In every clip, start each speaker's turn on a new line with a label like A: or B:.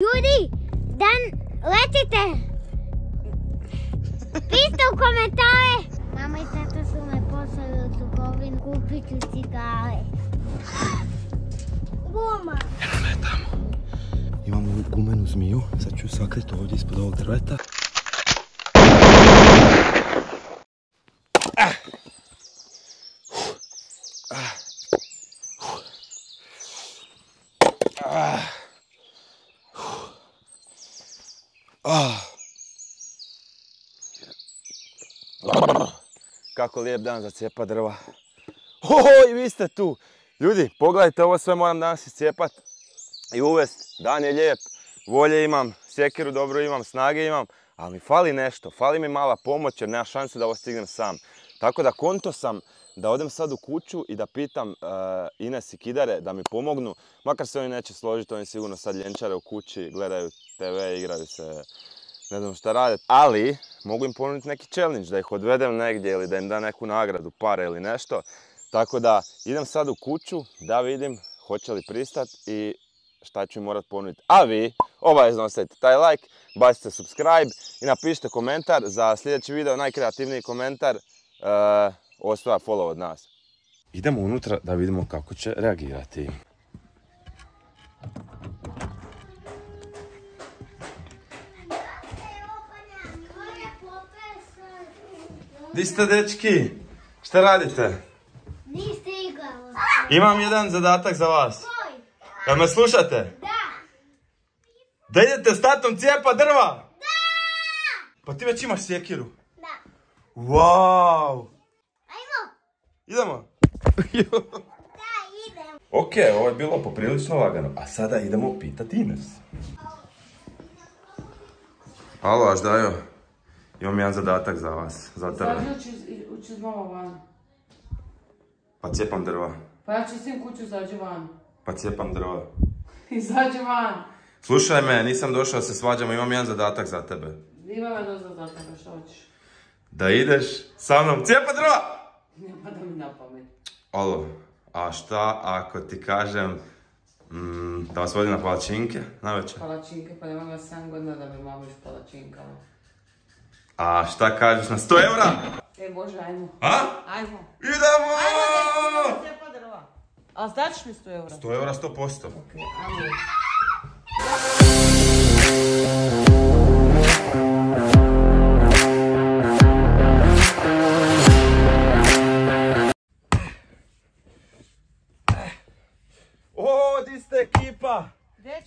A: Ljudi, dan, letite! Pišite u komentare! Mama i tata su me poslali u trgovinu kupit ću cigare. Guma!
B: Imamo gumenu zmiju, sad ću sakriti ovdje ispod ovog drveta. Kako lijep dan za cijepa drva. Oho, i vi ste tu. Ljudi, pogledajte, ovo sve moram danas iscijepat i uvest. Dan je lijep, volje imam, sjekiru dobro imam, snage imam, ali mi fali nešto, fali mi mala pomoć jer nema šanse da ovo stignem sam. Tako da konto sam da odem sad u kuću i da pitam uh, Ines i Kidare da mi pomognu. Makar se oni neće složiti, oni sigurno sad ljenčare u kući, gledaju TV, igraju se, ne znam šta rade. Ali mogu im ponuditi neki challenge, da ih odvedem negdje ili da im da neku nagradu, pare ili nešto. Tako da idem sad u kuću da vidim hoće li pristat i šta ću morat ponuditi. A vi obavezno ostavite taj like, bacite subscribe i napišite komentar za sljedeći video, najkreativniji komentar uh, osvaja follow od nas. Idemo unutra da vidimo kako će reagirati. Di ste dečki? Šta radite?
A: Niste igrali.
B: Imam jedan zadatak za vas. Jel me slušate?
A: Da!
B: Da idete s tatom cijepa drva? Da! Pa ti već imaš sjekiru.
A: Da.
B: Wow!
A: Ajmo!
B: Idemo.
A: Da, idem.
B: ok, ovo je bilo poprilično lagano. A sada idemo pitati Ines. Alo, Aždajo. Imam jedan zadatak za vas. Za tebe.
C: Sad ući, ući iz mama van.
B: Pa cijepam drva.
C: Pa ja ću sin kuću izađi van.
B: Pa cijepam drva.
C: Izađi van.
B: Slušaj me, nisam došao da se svađamo, imam jedan zadatak za tebe.
C: Ima me dosta zadataka, što hoćeš?
B: Da ideš sa mnom cijepa drva!
C: Ne pada mi na pamet.
B: Alo, a šta ako ti kažem mm, da vas vodim na palačinke navečer?
C: Palačinke, pa nemam ga 7 godina da mi mama iš palačinkama.
B: A šta kažeš na 100 eura?
C: E, može, ajmo.
B: A?
C: Ajmo.
B: Idemo!
C: Ajmo, cijepa drva. A značiš mi 100 eura?
B: 100 eura 100%.
C: Ok, ajmo.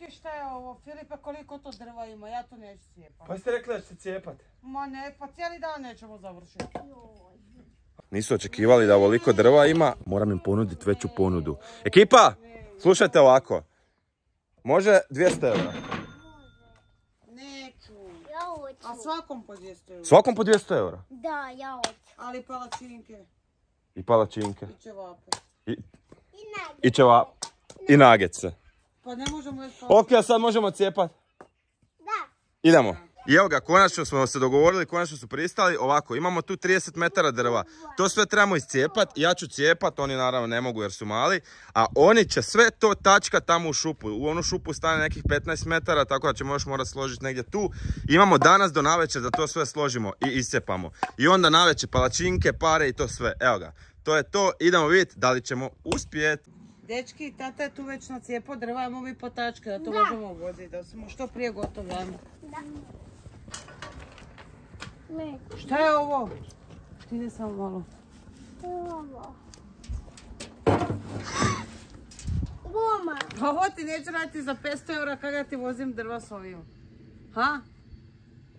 C: Dečki, šta je ovo? Filipe, koliko to drva ima? Ja to neću cijepati.
B: Pa ste rekli da ćete cijepat.
C: Ma ne, pa cijeli dan nećemo završiti.
B: Nisu očekivali da ovoliko drva ima, moram im ponuditi veću ponudu. Ekipa, slušajte ovako. Može 200 eura.
C: Neću.
A: Ja hoću.
C: A svakom po 200 eura.
B: Svakom po 200 eura.
A: Da, ja hoću.
C: Ali palačinke
B: I palačinke.
C: i ćevape.
B: I,
A: I
B: i ćeva... I nagetse.
C: Pa ne možemo još
B: Ok, a sad možemo cijepat.
A: Da.
B: Idemo. I evo ga, konačno smo se dogovorili, konačno su pristali. Ovako, imamo tu 30 metara drva. To sve trebamo iscijepat. Ja ću cijepat, oni naravno ne mogu jer su mali. A oni će sve to tačka tamo u šupu. U onu šupu stane nekih 15 metara, tako da ćemo još morati složiti negdje tu. Imamo danas do navečer da to sve složimo i iscijepamo. I onda navečer palačinke, pare i to sve. Evo ga, to je to. Idemo vidjeti da li ćemo uspjeti.
C: Dečki, tata je tu već na cijepo drva, ajmo mi po tačke da to možemo voziti, da smo što prije gotovi. ajmo.
A: Ne.
C: Šta je ovo? Stidi samo malo.
A: Ovo. Guma.
C: Pa ovo ti neću raditi za 500 eura kada ja ti vozim drva s ovim. Ha?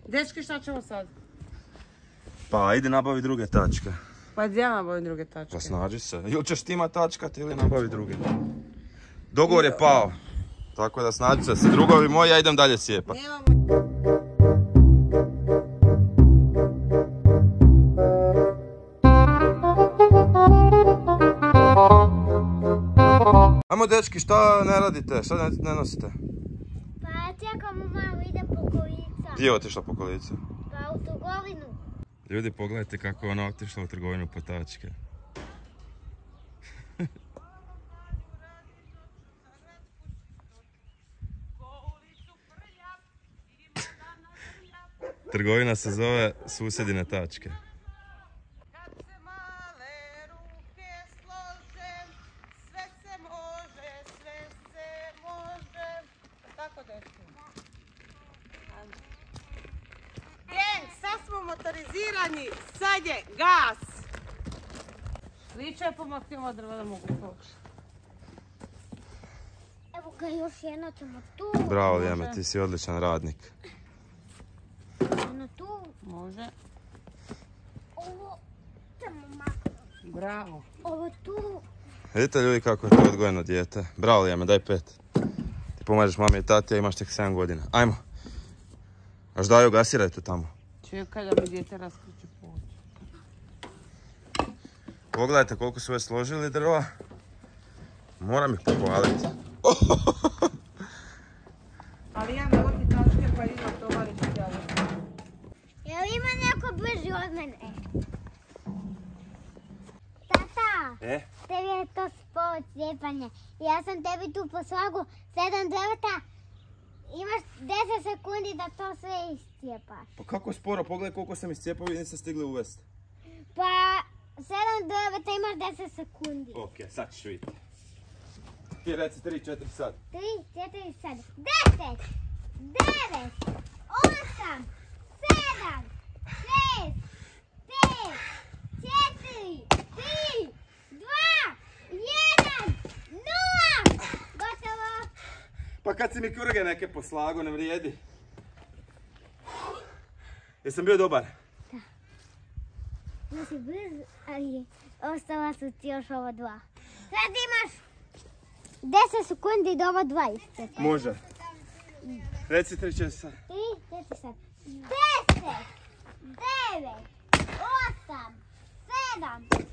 C: Dečki, šta ćemo sad?
B: Pa ide nabavi druge tačke.
C: Pa gdje ja nabavim druge tačke?
B: Pa snađi se. Ili ćeš ti imat tačkat ili nabavi drugi. Dogovor je pao. Tako da snađi se se drugovi moji, ja idem dalje sjepat.
C: Nemamo...
B: Ajmo dečki, šta ne radite? Šta ne, ne nosite?
A: Pa čekamo malo, ide po kolica.
B: Gdje je otišla po kolicu?
A: Pa u trgovinu.
B: Ljudi, pogledajte kako je ona otišla u trgovinu po tačke. Trgovina se zove Susjedine tačke.
C: Liče pomaknimo drva da mogu proći.
A: Evo ga još jedno ćemo tu,
B: Bravo Lijeme, ti si odličan radnik.
A: jedno tu,
C: Može.
A: ovo ćemo maknuti.
C: Bravo.
A: Ovo tu,
B: Vidite ljudi kako je to odgojeno dijete. Bravo Lijeme, daj pet. Ti pomažeš mami i tati, a imaš tek 7 godina. Ajmo. Až daju, gasirajte tamo.
C: Čekaj da mi dijete raskriče.
B: Pogledajte koliko su već složili drva. Moram ih pohvaliti.
C: Ali ja ne odi tačke pa idem tovariti dalje.
A: jel ima neko brži od mene? Tata,
B: E?
A: tebi je to sport cijepanje. Ja sam tebi tu poslagu sedam drveta, imaš 10 sekundi da to sve iscijepaš.
B: Pa kako sporo, pogledaj koliko sam iscijepao i niste stigli uvesti.
A: Pa, sedam drveta imaš 10 sekundi.
B: Ok, sad ćeš vidjeti. Ti reci 3, 4 sad.
A: 3, 4, 7, 10, 9, 8, 7, 6, 5, 4, 3, 2, 1, 0. Gotovo.
B: Pa kad si mi kurge neke poslago, ne vrijedi. Jesam bio dobar?
A: Znači brz, ali ostala su ti još ova dva. Sad imaš 10 sekundi do ova dva iscepa.
B: Može. Reci 3, 4 sad.
A: 3, 4, 7, 10, 9, 8, 7,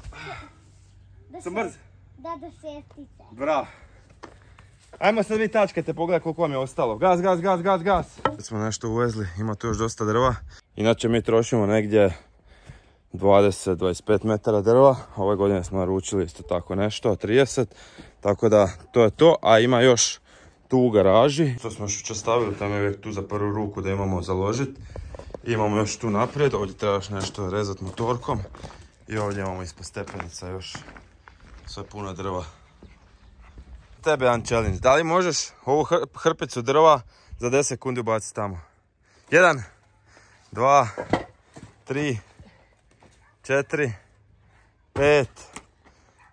A: do
B: Sam
A: šest-
B: brz?
A: Da, do šestice.
B: Bravo. Ajmo sad mi tačkate, pogledaj koliko vam je ostalo. Gas, gas, gas, gas, gas. Sad smo nešto uvezli, ima tu još dosta drva. Inače mi trošimo negdje 20-25 metara drva. Ove godine smo naručili isto tako nešto, 30. Tako da to je to, a ima još tu u garaži. To smo još stavili, tamo je uvijek tu za prvu ruku da imamo založit. Imamo još tu naprijed, ovdje treba još nešto rezat motorkom. I ovdje imamo ispod stepenica još sve puno drva tebe jedan challenge. Da li možeš ovu hr- hrpicu drva za 10 sekundi ubaciti tamo? Jedan, dva, tri, četiri, pet,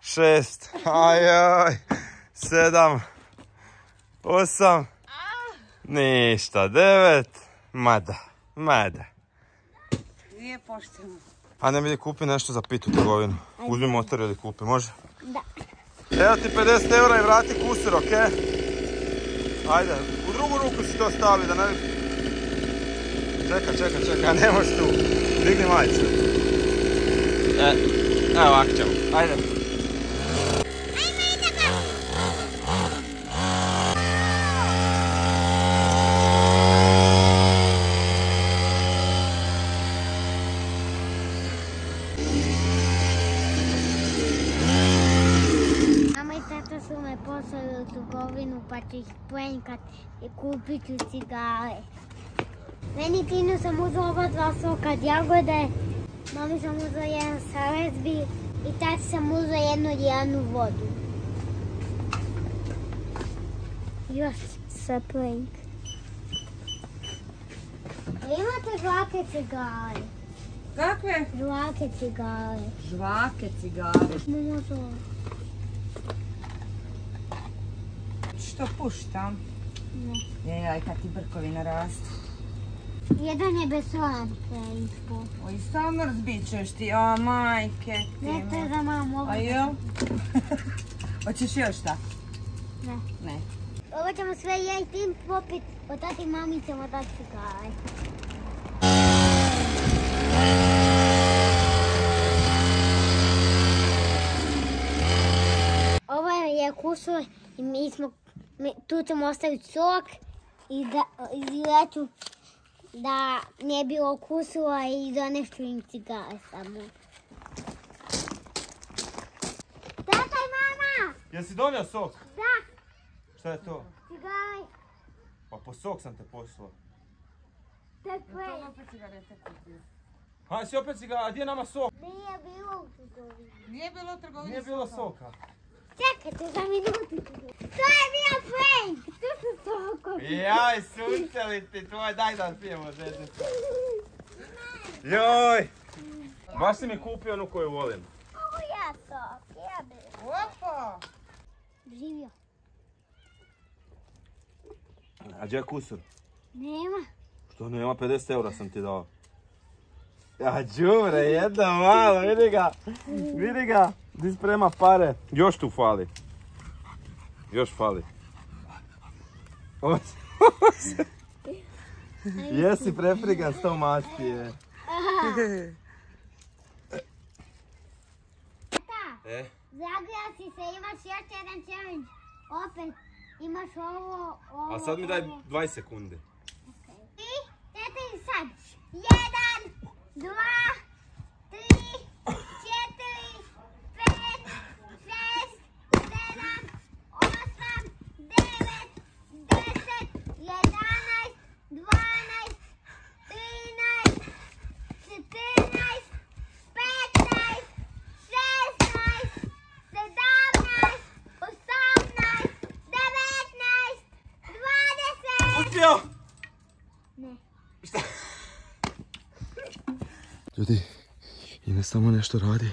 B: šest, ajaj, sedam, osam, ništa, devet, mada, mada.
C: Nije pošteno.
B: A ne mi kupi nešto za pit u trgovinu. Uzmi motor ili kupi, može?
A: Da.
B: Evo ti 50 eura i vrati kusur, ok? Ajde, u drugu ruku si to stavi da ne... Čekaj, čekaj, čekaj, ne možeš tu. Digni majicu. E, evo
A: Akçam. Aynen. Татъл ме послали от Лубовин, обаче изпленкат и купите цигари. Meni tinu sam uzela ova dva soka, djago da je mami sam uzela jedan salezbi i tati sam uzela jednu lijanu vodu. Još sa plenk. Imate žvake cigare?
C: Kakve?
A: Žvake cigare.
C: Žvake cigare. Što pušta?
A: Ne.
C: Jaj, kad ti brkovi narastu.
A: Jedan je bez slamke ispod.
C: Oj, samr zbit ćeš ti, a majke ti
A: Ne, to je za mamu.
C: A jel? Hoćeš još šta?
A: Ne.
C: Ne.
A: Ovo ćemo sve ja i tim popit, od tati mami ćemo dati cigare. Ovo je kusur i mi smo, mi, tu ćemo ostaviti sok i da, i leću da nije bilo kusura i donešu im cigare samo. Tata i mama!
B: Jesi donio sok?
A: Da,
B: Šta je to?
A: cigare.
B: Pa po sok sam te poslao.
C: To
A: plen.
C: opet cigarete kupio.
B: A si opet si ga, a gdje je nama sok?
A: Nije bilo u trgovini.
C: Nije bilo u trgovini
B: Nije bilo
C: soka.
B: soka.
A: Čekajte za minutu. To je bio prank. Tu su sokovi.
B: Jaj, sunce ti tvoj, daj da pijemo željnicu. Joj! Baš si mi kupio onu koju volim.
A: Ovo ja sok. Ja bi.
C: Opa!
A: Živio.
B: A gdje je kusur?
A: Nema.
B: Što nema, 50 eura sam ti dao. Ja, đubre, jedna malo, vidi ga. Vidi ga, di sprema pare. Još tu fali. Još fali. Ovo se- Jesi prefrigan s tom maski je.
A: Ta.
B: E,
A: Zagrijao si se, imaš još jedan challenge. Opet imaš ovo, ovo,
B: a sad mi daj
A: ovo.
B: 20 sekundi.
A: I, četiri sad. Jedan, dva, tri, četiri, pet, šest, sedam, osam, devet, deset, jedanaest, dvanaest, trinaest, četrnaest, petnaest, šesnaest, sedamnaest, osamnaest, devetnaest, dvadeset.
B: Uspio!
A: Ne.
B: Ljudi, Ines samo nešto radi.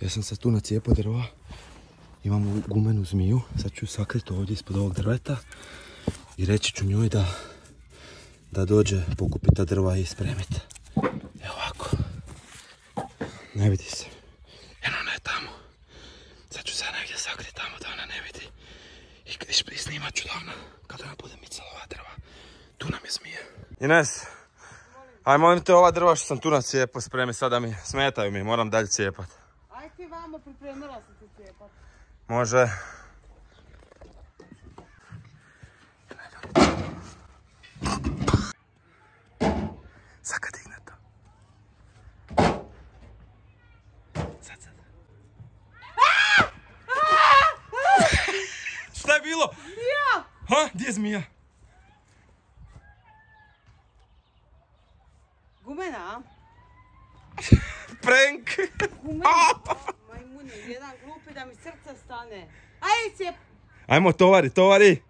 B: Ja sam sad tu na cijepo drva. Imam gumenu zmiju. Sad ću sakriti ovdje ispod ovog drveta. I reći ću njoj da, da dođe pokupiti ta drva i spremiti. Evo ovako. Ne vidi se. Ona je tamo. Sad ću se negdje sakriti tamo da ona ne vidi. I, i snimat ću da ona, kada ona bude micala ova drva. Tu nam je zmija. Ines, Aj molim te ova drva što sam tu na cijepo spremi sada mi smetaju mi, moram dalje cijepat.
C: Aj ti vamo, pripremila sam ti cijepat.
B: Može. Digne to. Sad, sad. Šta je bilo?
C: Zmija!
B: Ha? Gdje je zmija?
C: Gumena?
B: Prank!
C: Gumena. Majmuni, jedan glupi da mi srce stane. Aj, cijep!
B: Ajmo, tovari, tovari!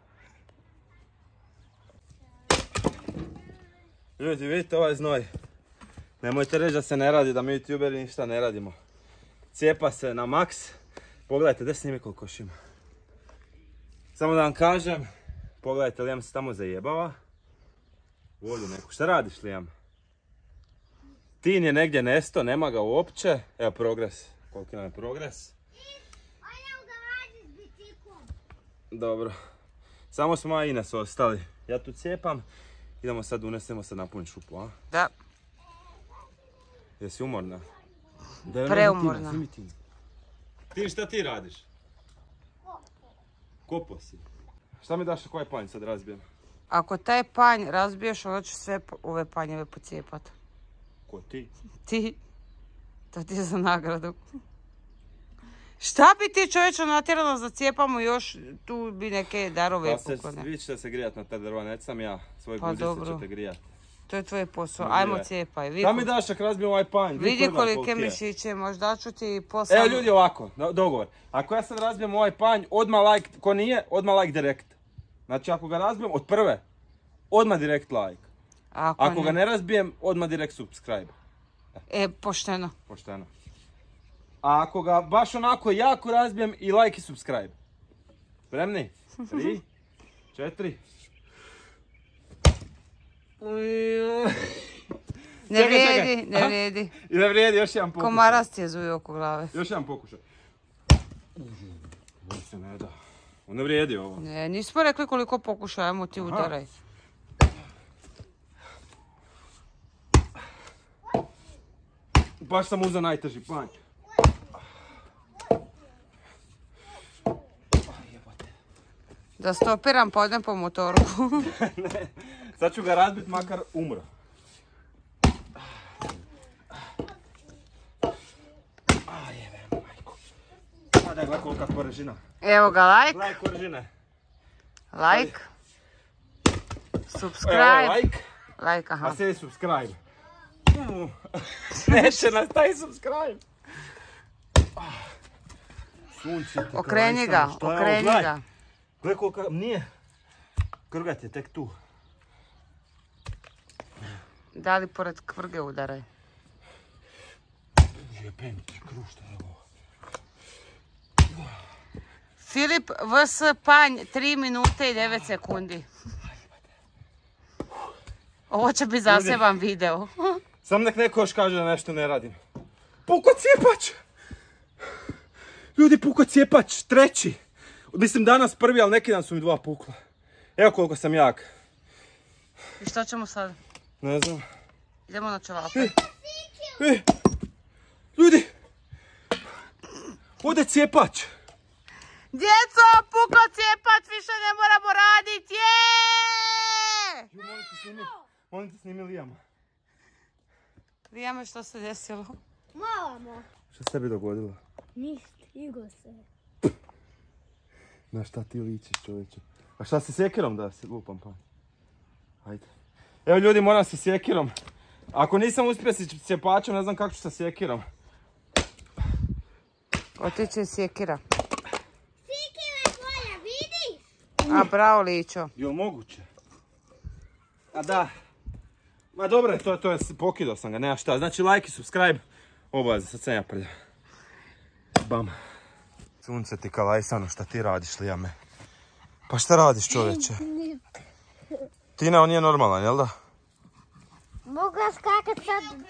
B: Ljudi, vidite ovaj znoj. Nemojte reći da se ne radi, da mi youtuberi ništa ne radimo. Cijepa se na maks. Pogledajte, gdje snimi koliko još ima. Samo da vam kažem, pogledajte, Liam se tamo zajebava. Volju neku. Šta radiš, Liam? Tin je negdje nesto, nema ga uopće. Evo progres. Koliki nam je progres? Dobro. Samo smo ja i Ines ostali. Ja tu cijepam. Idemo sad, unesemo sad napuniti šupu, a?
C: Da.
B: Jesi umorna? Da je
C: Preumorna.
B: Tin. Šta ti radiš? Kopo si. Šta mi daš ako ovaj panj sad razbijem?
C: Ako taj panj razbiješ, onda ću sve ove panjeve pocijepat.
B: Ko ti?
C: Ti, to ti je za nagradu. Šta bi ti čovječe natjerano za cijepamo još tu bi neke darove
B: Pa vi ćete se grijat na ta drva, ne sam ja. Svoj
C: Pa
B: guzice ćete grijat.
C: To je tvoj posao. Ajmo
B: je.
C: cijepaj. Vidi,
B: Šta mi daš ako razbijem ovaj panj? Di
C: vidi kolike mišiće, možda ću ti posao.
B: Evo ljudi ovako, do- dogovor. Ako ja sad razbijem ovaj panj, odmah like, ko nije, odmah like direkt. Znači ako ga razbijem od prve, odmah direkt like.
C: Ako,
B: Ako
C: ne.
B: ga ne razbijem, odmah direkt subscribe.
C: E, pošteno.
B: Pošteno. A ako ga baš onako jako razbijem i like i subscribe. Spremni? Tri, četiri.
C: Ne
B: Čekaj,
C: vrijedi,
B: čekaj.
C: ne
B: Aha.
C: vrijedi.
B: I ne vrijedi, još jedan pokušaj.
C: Komaras ti je zuju oko glave.
B: Još jedan pokušaj. Ovo se ne da. Ovo ne vrijedi ovo.
C: Ne, nismo rekli koliko pokušaja, ajmo ti udaraj.
B: Baš sam uzeo najteži panj.
C: Da stopiram, pa odem po motoru.
B: Sad ću ga razbit makar umro. A jebe, majko. A da gledaj kolika koržina.
C: Evo ga, like,
B: Gledaj koržine.
C: like,
B: Evo
C: subscribe,
B: like.
C: Like, aha.
B: A se subscribe. Mm. Neće nas taj subscribe. Sunce ti
C: Okreni ga, okreni ga.
B: Gledaj koliko, nije. Krgat je tek tu.
C: Da li pored kvrge udaraj?
B: Jebem ti krušta, evo.
C: Filip vs panj 3 minute i 9 sekundi. Ovo će biti zaseban video.
B: Sam nek neko još kaže da nešto ne radim. Puko cijepač! Ljudi, puko cijepač, treći. Mislim danas prvi, ali neki dan su mi dva pukla. Evo koliko sam jak.
C: I što ćemo sad?
B: Ne znam.
C: Idemo na čevape.
B: E, ljudi! Ode cijepač!
C: Djeco, puko cijepac, više ne moramo radit, je!
B: Molim te snimi, molim te snimi Lijama.
C: Lijame, što se desilo?
A: Moramo.
B: Šta se tebi dogodilo?
A: Ništa, igo se.
B: Na šta ti ličiš čovječe? A šta si sjekirom da se lupam pa? Ajde. Evo ljudi, moram sa sjekirom. Ako nisam uspio s cijepačem, ne znam kako ću sa sjekirom.
C: Otići sjekira.
A: Sikira tvoja, vidiš?
C: A, bravo, Ličo.
B: Jel moguće? A da. Ma dobro je, to, to je, pokidao sam ga, nema šta. Znači like i subscribe. Obavezno, sad sam ja prlja. Bam. Sunce ti kalajsano, šta ti radiš li? Pa šta radiš čovječe? Tina, on nije normalan, jel da?
A: Mogu ja skakat sad?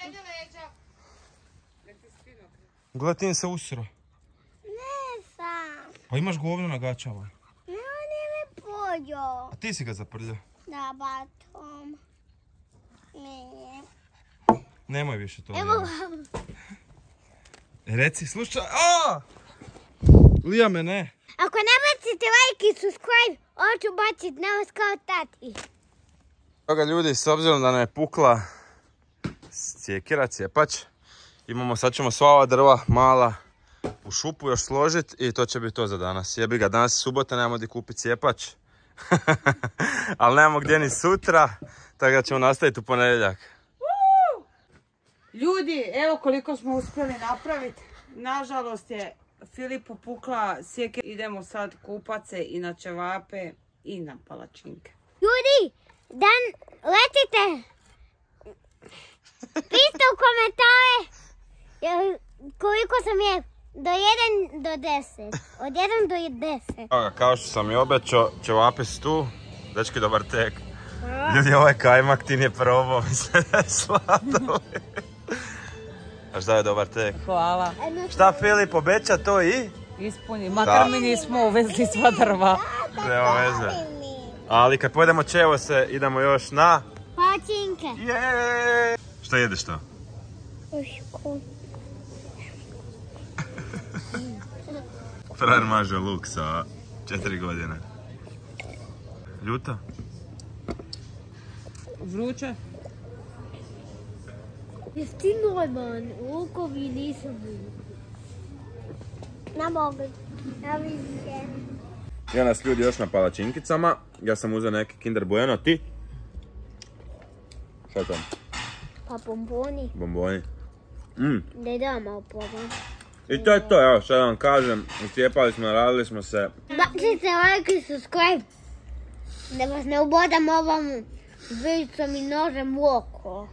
B: Gle, Tin se usro.
A: Ne sam.
B: Pa imaš govno na gačama.
A: Ne, on je mi pođo.
B: A ti si ga zaprljao.
A: Da, batom. Ne.
B: Nemoj više to.
A: Evo vam.
B: Reci, slušaj. A! Lija me ne.
A: Ako ne bacite like i subscribe, on ću bacit na vas kao tati.
B: Toga ljudi, s obzirom da nam je pukla cijekira, cijepač, imamo, sad ćemo sva ova drva mala u šupu još složit i to će biti to za danas. Jebi ga, danas je subota, nemamo gdje kupiti cijepač, ali nemamo gdje ni sutra, tako da ćemo nastaviti u ponedjeljak.
C: Ljudi, evo koliko smo uspjeli napraviti. Nažalost je Filipu pukla sjekira. Idemo sad kupat se i na čevape i na palačinke.
A: Ljudi, dan letite. Pišite u komentare koliko sam je do 1 do 10. Od 1 do 10.
B: Evo kao što sam i obećao, ćevapi su tu. Dečki, dobar tek. Ljudi, ovaj kajmak ti nije probao, mislim da je slatko. A šta je dobar tek?
C: Hvala.
B: Šta Filip obeća to i?
C: Ispuni. Makar mi nismo uvezli sva drva.
B: Nema veze. Ali kad pojedemo čevo se, idemo još na...
A: Pačinke.
B: Je! Šta jedeš to?
A: Ušku.
B: Frar maže luk sa četiri godine. Ljuta?
C: Vruće?
A: Jesi ti normalan? Lukovi nisu bili. Na mogu. Ja više.
B: Ja nas ljudi još na palačinkicama. Ja sam uzeo neki Kinder Bueno, ti? Šta tam?
A: Pa pomponi.
B: Bomboni. Mm.
A: Ne da malo probam.
B: I to je to, evo da vam kažem. Ucijepali smo, radili smo se.
A: Bacite like i subscribe. Da vas ne ubodam ovom žicom i nožem u oko.